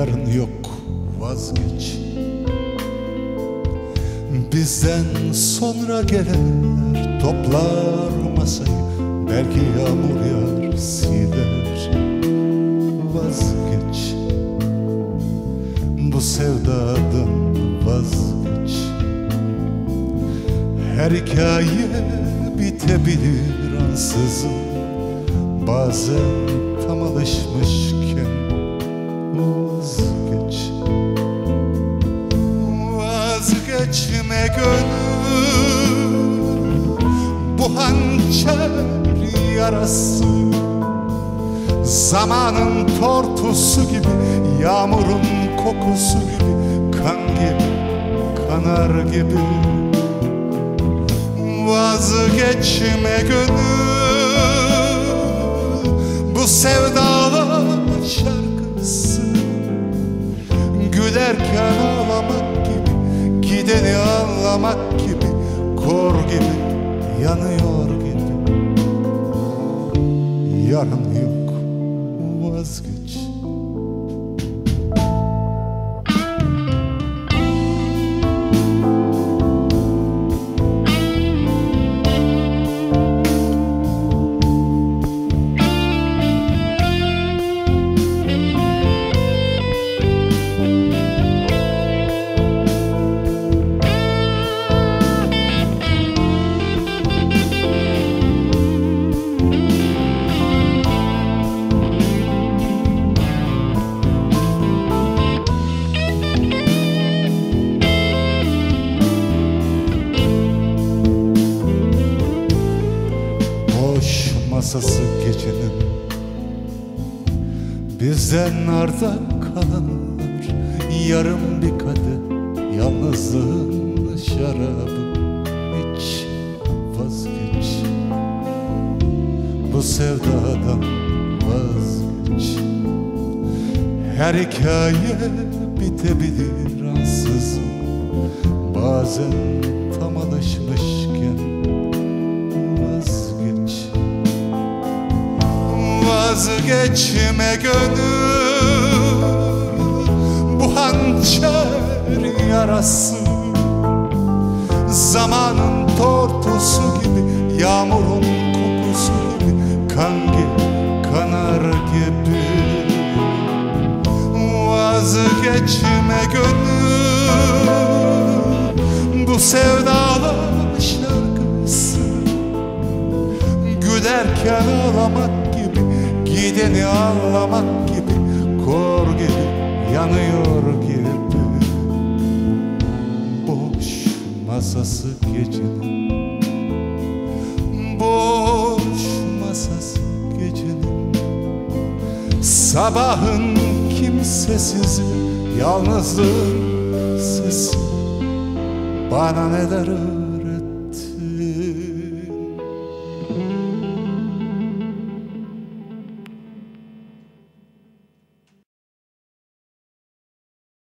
yarın yok vazgeç. Bizden sonra gelenler toplar masayı Belki yağmur yağar siler. Vazgeç. Bu sevdadan vazgeç. Her hikaye bitebilir ansızın. Bazen tam alışmış ki gönül. Bu hançer yarası Zamanın tortusu gibi Yağmurun kokusu gibi Kan gibi, kanar gibi. Vazgeçme gönül Bu sevdalar şarkısı. Gülerken ağlamak Gideni anlamak gibi Kor gibi yanıyor gibi. Yarın yok vazgeç masası gecenin Bizden arda kalanlar Yarım bir kadeh Yalnızlığın şarabı İç vazgeç. Bu sevdadan vazgeç. Her hikaye bitebilir ansızın. Bazen Vazgeçme gönül. Bu hançer yarası Zamanın tortusu gibi Yağmurun kokusu gibi Kan gibi, kanar gibi. Vazgeçme gönül. Bu sevdalar şarkısı. Gülerken ağlamak Gideni ağlamak gibi Kor gibi yanıyor gibi. Boş masası gecenin Boş masası gecenin Sabahın kimsesiz Yalnızlığın sesi. Bana ne derim